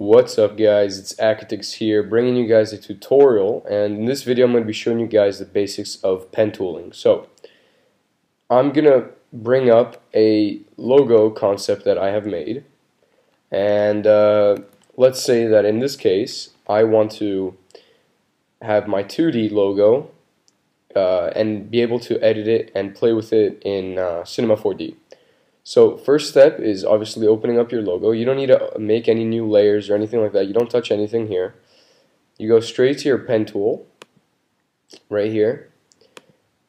What's up guys, it's Aqatix here bringing you guys a tutorial and in this video I'm going to be showing you guys the basics of pen tooling. So I'm going to bring up a logo concept that I have made and uh, let's say that in this case I want to have my 2D logo uh, and be able to edit it and play with it in uh, Cinema 4D. So first step is obviously opening up your logo. You don't need to make any new layers or anything like that. You don't touch anything here. You go straight to your pen tool right here.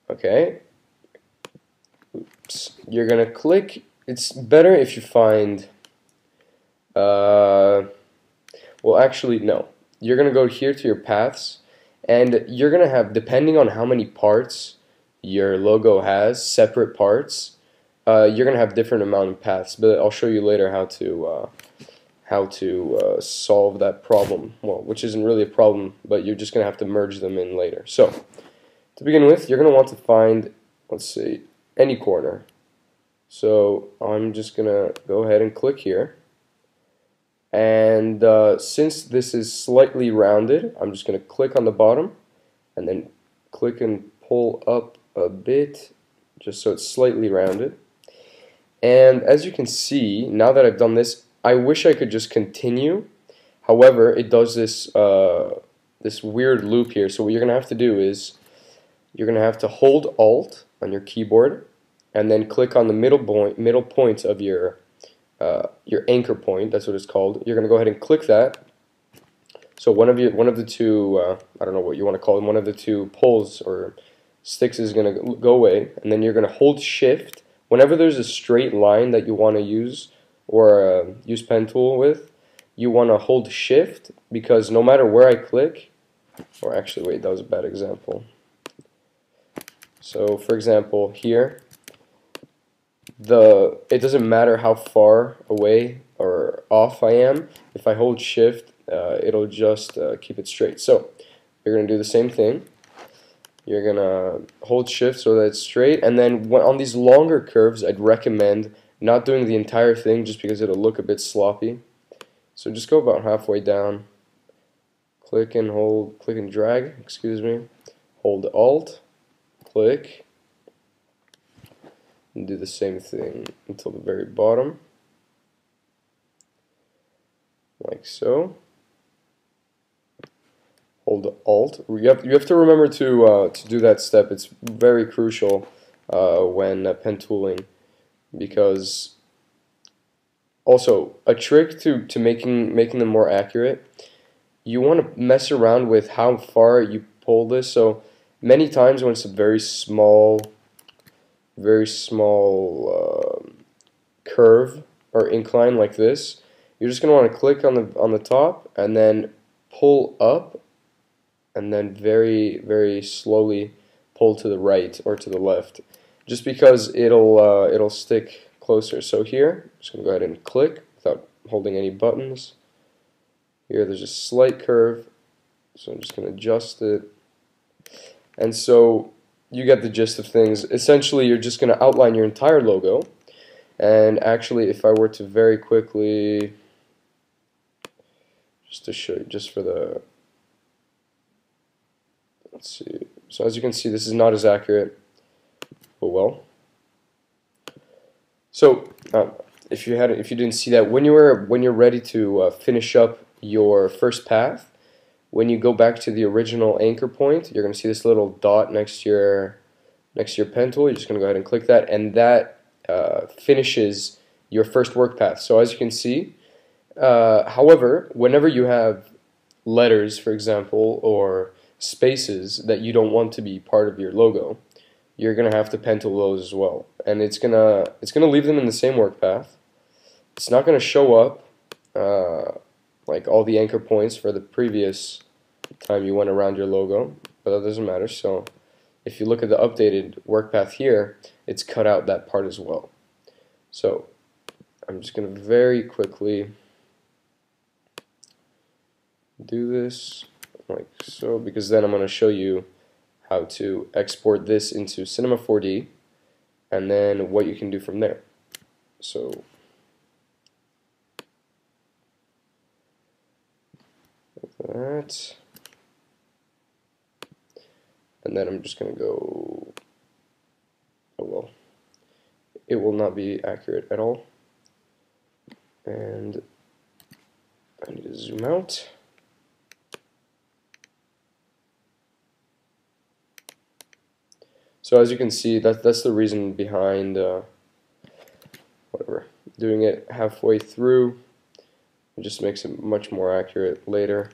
Okay. Oops. You're going to click. It's better if you find uh, well actually no. You're going to go here to your paths and you're going to have depending on how many parts your logo has, separate parts, uh, you're gonna have different amount of paths, but I'll show you later how to uh, how to uh, solve that problem. Well, which isn't really a problem, but you're just gonna have to merge them in later. So, to begin with, you're gonna want to find, let's see, any corner. So I'm just gonna go ahead and click here. And uh, since this is slightly rounded, I'm just gonna click on the bottom, and then click and pull up a bit, just so it's slightly rounded. And as you can see, now that I've done this, I wish I could just continue. However, it does this uh, this weird loop here. So what you're going to have to do is you're going to have to hold Alt on your keyboard and then click on the middle point middle point of your uh, your anchor point. That's what it's called. You're going to go ahead and click that. So one of your one of the two uh, I don't know what you want to call them. One of the two poles or sticks is going to go away, and then you're going to hold Shift whenever there's a straight line that you want to use or uh, use pen tool with, you want to hold shift because no matter where I click, or actually wait, that was a bad example. So for example, here, the it doesn't matter how far away or off I am, if I hold shift, uh, it'll just uh, keep it straight. So you're going to do the same thing you're gonna hold shift so that it's straight. And then on these longer curves I'd recommend not doing the entire thing just because it'll look a bit sloppy. So just go about halfway down. Click and hold click and drag excuse me. Hold alt click. And do the same thing until the very bottom. Like so hold Alt. You have, you have to remember to, uh, to do that step. It's very crucial uh, when uh, pen tooling because also a trick to, to making, making them more accurate, you want to mess around with how far you pull this. So many times when it's a very small, very small um, curve or incline like this, you're just going to want to click on the on the top and then pull up and then very, very slowly pull to the right or to the left just because it'll, uh, it'll stick closer. So here, I'm just going to go ahead and click without holding any buttons. Here there's a slight curve, so I'm just going to adjust it. And so you get the gist of things. Essentially, you're just going to outline your entire logo. And actually, if I were to very quickly, just to show you, just for the Let's see. So as you can see, this is not as accurate, but well. So uh, if you had, if you didn't see that, when you were when you're ready to uh, finish up your first path, when you go back to the original anchor point, you're going to see this little dot next to your next to your pen tool. You're just going to go ahead and click that, and that uh, finishes your first work path. So as you can see, uh, however, whenever you have letters, for example, or spaces that you don't want to be part of your logo, you're gonna have to pen tool those as well. And it's gonna it's gonna leave them in the same work path. It's not gonna show up uh, like all the anchor points for the previous time you went around your logo, but that doesn't matter. So if you look at the updated work path here, it's cut out that part as well. So I'm just gonna very quickly do this like so because then I'm going to show you how to export this into Cinema 4D and then what you can do from there. So like that. And then I'm just going to go, oh well, it will not be accurate at all. And I need to zoom out. So as you can see, that, that's the reason behind uh, whatever doing it halfway through. It just makes it much more accurate later.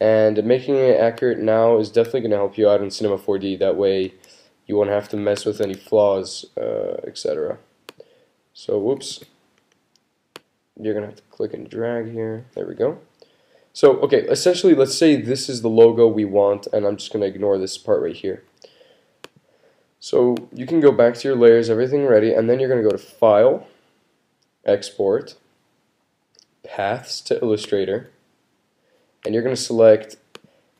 And making it accurate now is definitely going to help you out in Cinema 4D. That way you won't have to mess with any flaws, uh, etc. So, whoops. You're going to have to click and drag here. There we go. So, okay, essentially, let's say this is the logo we want, and I'm just going to ignore this part right here. So you can go back to your layers, everything ready, and then you're going to go to File, Export, Paths to Illustrator, and you're going to select,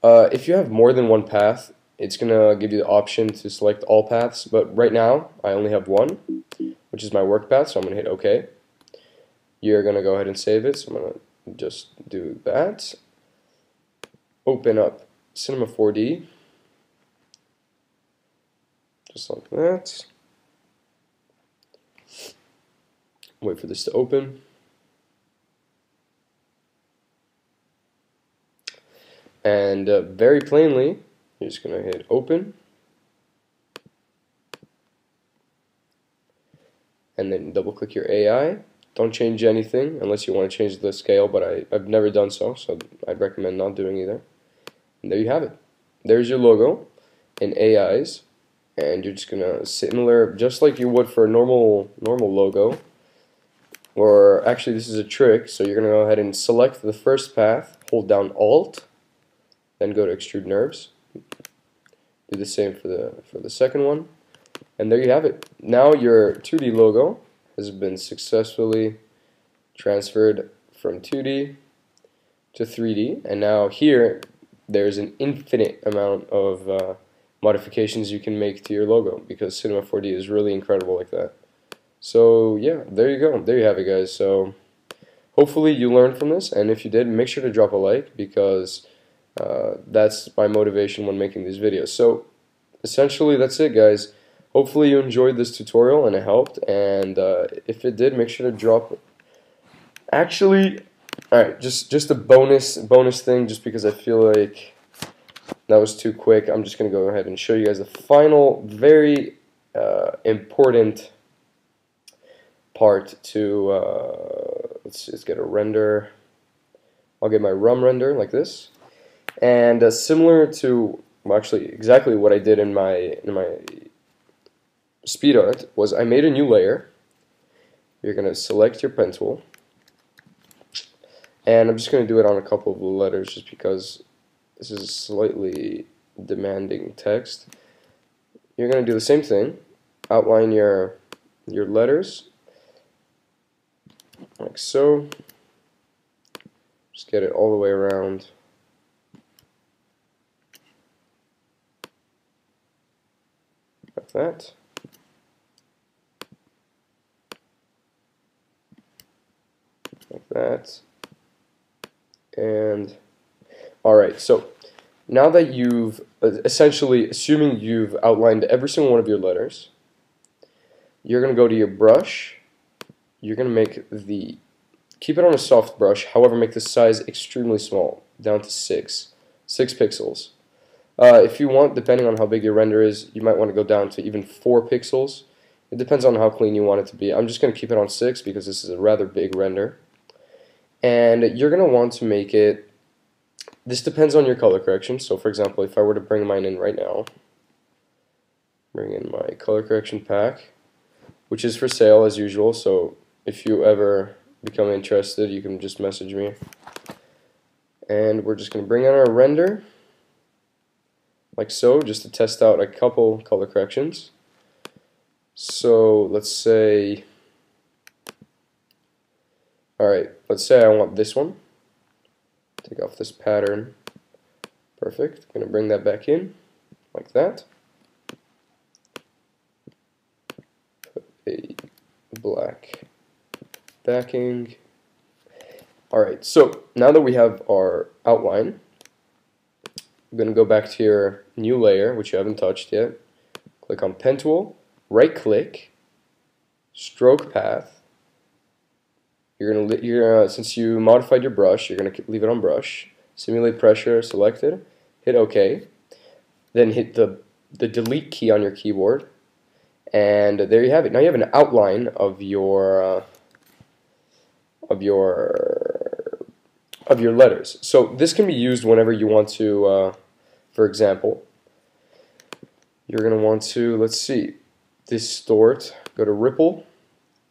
uh, if you have more than one path, it's going to give you the option to select all paths, but right now I only have one, which is my work path, so I'm going to hit OK. You're going to go ahead and save it, so I'm going to just do that. Open up Cinema 4D just like that. Wait for this to open. And uh, very plainly, you're just going to hit open. And then double click your AI. Don't change anything unless you want to change the scale, but I, I've never done so, so I'd recommend not doing either. And there you have it. There's your logo in AIs and you're just gonna similar just like you would for a normal normal logo. Or actually this is a trick so you're gonna go ahead and select the first path hold down alt then go to extrude NURBS. Do the same for the for the second one. And there you have it. Now your 2D logo has been successfully transferred from 2D to 3D and now here there's an infinite amount of uh, modifications you can make to your logo because Cinema 4D is really incredible like that. So yeah, there you go. There you have it guys. So hopefully you learned from this and if you did, make sure to drop a like because uh, that's my motivation when making these videos. So essentially that's it guys. Hopefully you enjoyed this tutorial and it helped and uh, if it did, make sure to drop Actually, alright, just, just a bonus bonus thing just because I feel like that was too quick. I'm just going to go ahead and show you guys the final, very uh, important part to, uh, let's just get a render. I'll get my rum render like this. And uh, similar to, well, actually exactly what I did in my, in my speed art was I made a new layer. You're going to select your pen tool. And I'm just going to do it on a couple of letters just because this is slightly demanding text. You're going to do the same thing. Outline your your letters like so. Just get it all the way around. Like that. Like that. And Alright, so now that you've, essentially, assuming you've outlined every single one of your letters, you're going to go to your brush, you're going to make the, keep it on a soft brush, however make the size extremely small, down to 6, 6 pixels. Uh, if you want, depending on how big your render is, you might want to go down to even 4 pixels. It depends on how clean you want it to be. I'm just going to keep it on 6 because this is a rather big render. And you're going to want to make it this depends on your color correction. So for example, if I were to bring mine in right now, bring in my color correction pack, which is for sale as usual. So if you ever become interested, you can just message me. And we're just going to bring in our render, like so, just to test out a couple color corrections. So let's say, alright, let's say I want this one. Take off this pattern. Perfect. Going to bring that back in like that. Put a black backing. Alright, so now that we have our outline, I'm going to go back to your new layer, which you haven't touched yet. Click on Pen Tool, right click, Stroke Path. You're gonna, you're gonna since you modified your brush, you're gonna leave it on Brush. Simulate pressure selected. Hit OK. Then hit the the Delete key on your keyboard, and there you have it. Now you have an outline of your uh, of your of your letters. So this can be used whenever you want to. Uh, for example, you're going to want to, let's see, distort, go to ripple,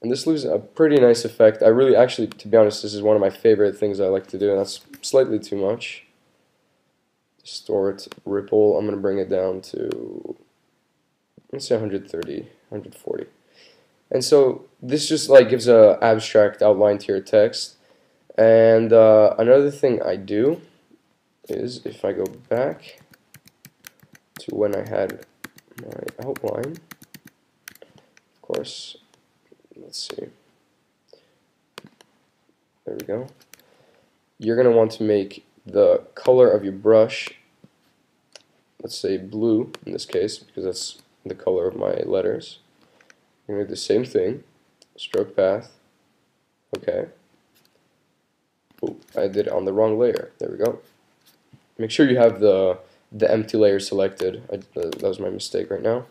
and this leaves a pretty nice effect. I really, actually, to be honest, this is one of my favorite things I like to do, and that's slightly too much. Distort, ripple, I'm going to bring it down to, let's say 130, 140. And so this just like gives a abstract outline to your text. And uh, another thing I do is if I go back to when I had my outline. Of course, let's see. There we go. You're going to want to make the color of your brush, let's say blue in this case, because that's the color of my letters. You're going to do the same thing, stroke path, okay. Oh, I did it on the wrong layer. There we go. Make sure you have the the empty layer selected. I, uh, that was my mistake right now.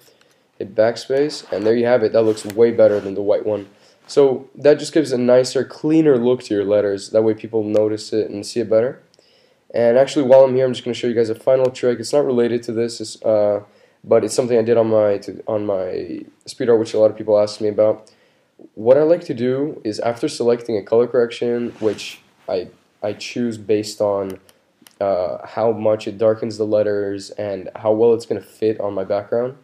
Hit backspace, and there you have it. That looks way better than the white one. So that just gives a nicer, cleaner look to your letters. That way people notice it and see it better. And actually, while I'm here, I'm just going to show you guys a final trick. It's not related to this, uh, but it's something I did on my to, on my speed art, which a lot of people ask me about. What I like to do is after selecting a color correction, which I I choose based on uh, how much it darkens the letters and how well it's going to fit on my background.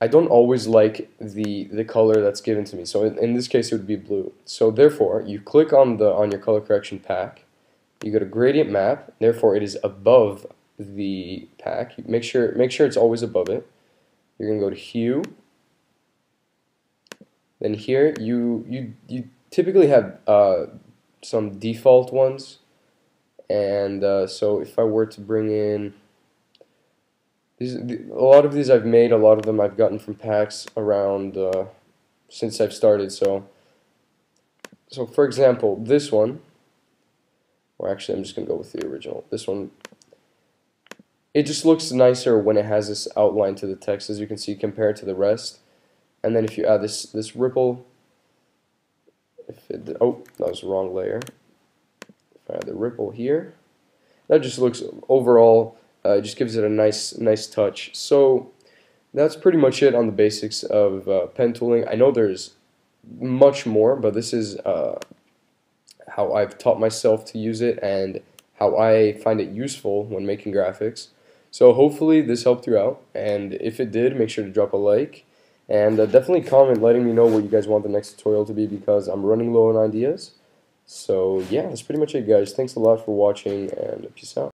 I don't always like the the color that's given to me. So in, in, this case, it would be blue. So therefore, you click on the on your color correction pack. You go to gradient map. Therefore, it is above the pack. Make sure make sure it's always above it. You're gonna go to hue. Then here you you you typically have uh, some default ones and uh, so if I were to bring in these, a lot of these I've made, a lot of them I've gotten from packs around uh, since I've started. So, so for example, this one, or actually I'm just gonna go with the original. This one, it just looks nicer when it has this outline to the text, as you can see, compared to the rest. And then if you add this this ripple, if it, oh, that was the wrong layer If I add the ripple here. That just looks overall, uh, just gives it a nice, nice touch. So that's pretty much it on the basics of uh, pen tooling. I know there's much more, but this is uh, how I've taught myself to use it and how I find it useful when making graphics. So hopefully this helped you out, and if it did, make sure to drop a like, and uh, definitely comment letting me know what you guys want the next tutorial to be because I'm running low on ideas. So yeah, that's pretty much it guys. Thanks a lot for watching and peace out.